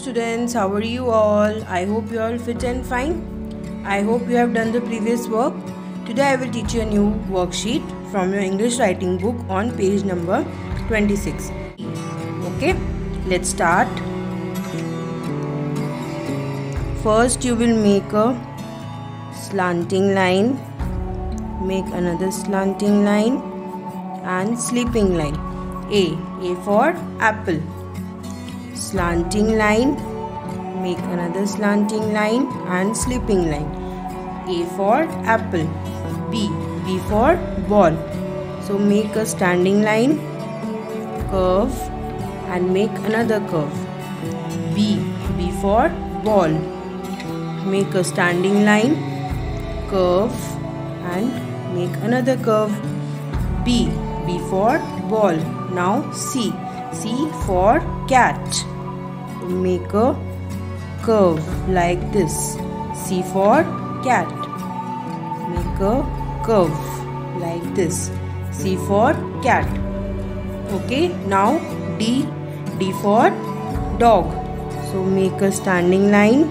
students, how are you all? I hope you all fit and fine. I hope you have done the previous work. Today I will teach you a new worksheet from your English writing book on page number 26. Okay, let's start. First you will make a slanting line, make another slanting line and sleeping line. A, A for apple slanting line make another slanting line and slipping line. A for apple b b for ball. So make a standing line curve and make another curve. B b for ball. Make a standing line curve and make another curve. B b for ball. Now c c for cat make a curve like this. C for cat. Make a curve like this. C for cat. Okay, now D. D for dog. So make a standing line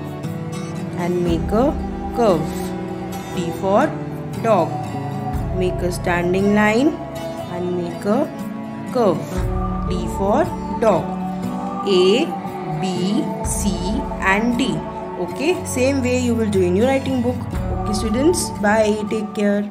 and make a curve. D for dog. Make a standing line and make a curve. D for dog. A B, C and D. Okay, same way you will do in your writing book. Okay students, bye, take care.